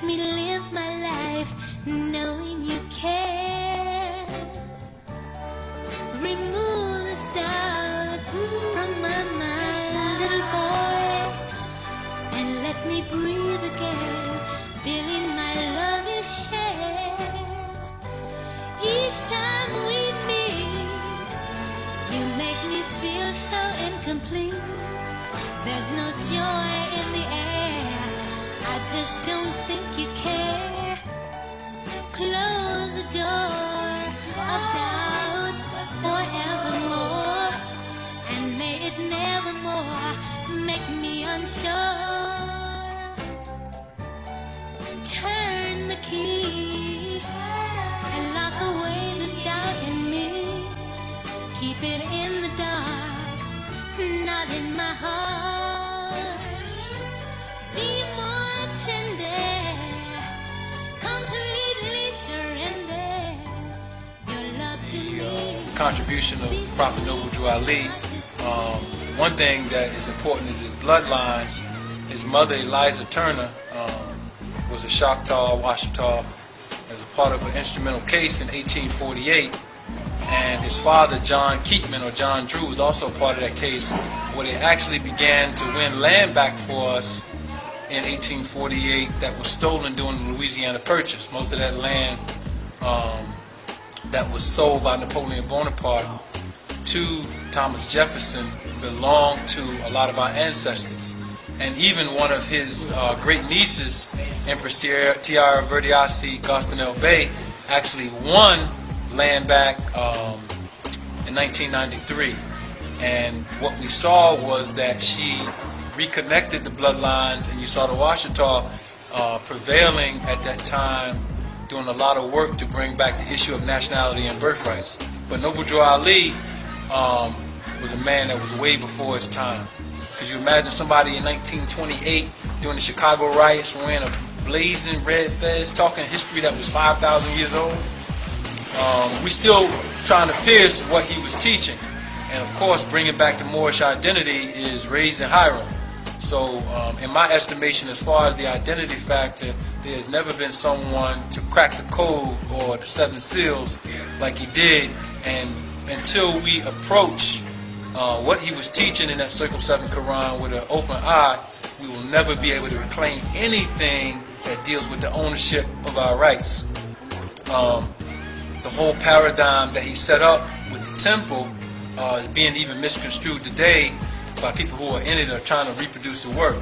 Let me live my life knowing you care. Remove this doubt from my mind, little boy, and let me breathe again, feeling my love is shared. Each time we meet, you make me feel so incomplete. There's no joy in the. I just don't think you care. Close the door doubt forevermore, and may it nevermore make me unsure. Turn the key and lock away this doubt in me. Keep it in the dark, not in my heart. Contribution of Prophet Noble Drew Ali. Um, one thing that is important is his bloodlines. His mother, Eliza Turner, um, was a Choctaw, Washitaw, as a part of an instrumental case in 1848. And his father, John Keatman, or John Drew, was also part of that case where they actually began to win land back for us in 1848 that was stolen during the Louisiana Purchase. Most of that land um, that was sold by Napoleon Bonaparte to Thomas Jefferson belonged to a lot of our ancestors. And even one of his uh, great nieces, Empress Tiari, Verdiacee Goston El-Bey, actually won land back um, in 1993. And what we saw was that she reconnected the bloodlines, and you saw the Washitaw uh, prevailing at that time doing a lot of work to bring back the issue of nationality and birthrights. But Noble Drew Ali um, was a man that was way before his time. Could you imagine somebody in 1928 during the Chicago riots wearing a blazing red fez, talking history that was 5,000 years old? Um, we still trying to pierce what he was teaching. And of course, bringing back the Moorish identity is raising Hiram. So, um, in my estimation, as far as the identity factor, there has never been someone to crack the code or the seven seals like he did. And until we approach uh, what he was teaching in that Circle 7 Quran with an open eye, we will never be able to reclaim anything that deals with the ownership of our rights. Um, the whole paradigm that he set up with the temple uh, is being even misconstrued today by people who are in it or trying to reproduce the work.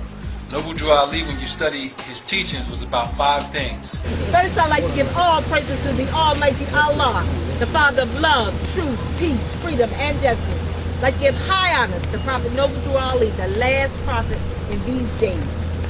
Noble Drew Ali, when you study his teachings, was about five things. First, I'd like to give all praises to the Almighty Allah, the Father of love, truth, peace, freedom, and justice. I'd like to give high honors to Prophet Noble Drew Ali, the last prophet in these days,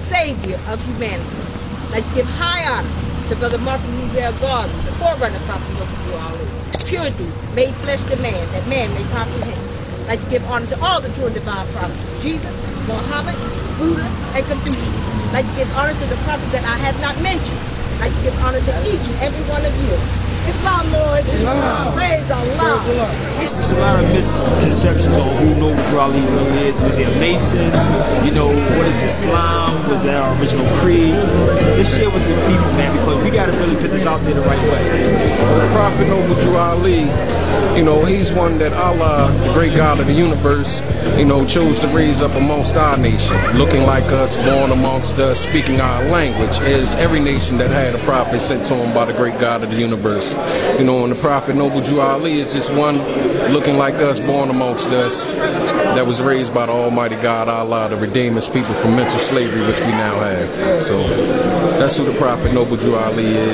Savior of humanity. I'd like to give high honors to Brother Marcus Mosiah Garvey, the forerunner of Prophet Noble Drew Ali. Purity made flesh to man, that man may comprehend. I'd like to give honor to all the true and divine prophets, Jesus, Muhammad, Buddha, and Confucius. I'd like to give honor to the prophets that I have not mentioned. I'd like to give honor to each and every one of you. Islam, Lord. Islam. Praise Allah. There's a lot of misconceptions on who Noble Drew Ali really is. Was he a Mason? You know, what is Islam? Was that our original creed? Let's share with the people, really put this out there the right way. The Prophet Noble Drew Ali, you know, he's one that Allah, the great God of the universe, you know, chose to raise up amongst our nation, looking like us, born amongst us, speaking our language, as every nation that had a prophet sent to him by the great God of the universe. You know, and the Prophet Noble Drew Ali is just one looking like us, born amongst us, that was raised by the Almighty God Allah to redeem his people from mental slavery, which we now have. So that's who the Prophet Noble Drew Ali is.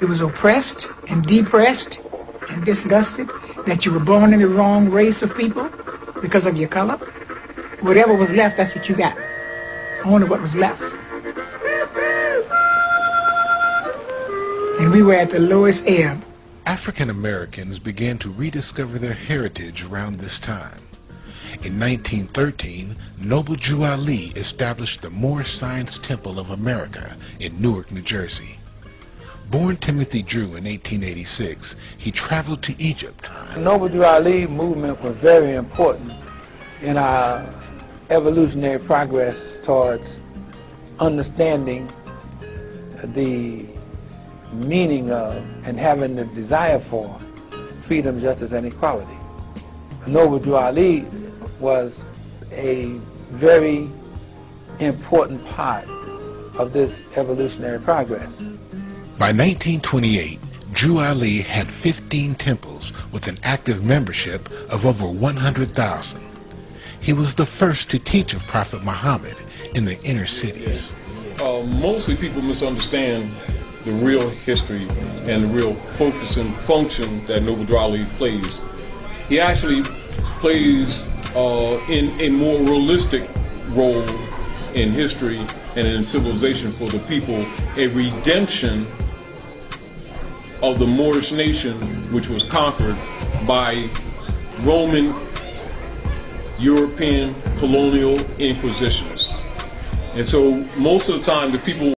You was oppressed and depressed and disgusted that you were born in the wrong race of people because of your color. Whatever was left, that's what you got. Only what was left. And we were at the lowest ebb. African Americans began to rediscover their heritage around this time. In 1913, Noble Drew Ali established the Moorish Science Temple of America in Newark, New Jersey. Born Timothy Drew in 1886, he traveled to Egypt. The Noble Drew Ali movement was very important in our evolutionary progress towards understanding the meaning of and having the desire for freedom, justice, and equality. Noble Drew Ali was a very important part of this evolutionary progress. By 1928, Drew Ali had 15 temples with an active membership of over 100,000. He was the first to teach of Prophet Muhammad in the inner cities. Uh, mostly people misunderstand the real history and the real focus and function that Noble Drew Ali plays. He actually plays uh, in a more realistic role in history and in civilization for the people, a redemption of the Moorish nation which was conquered by Roman European colonial inquisitionists. And so most of the time the people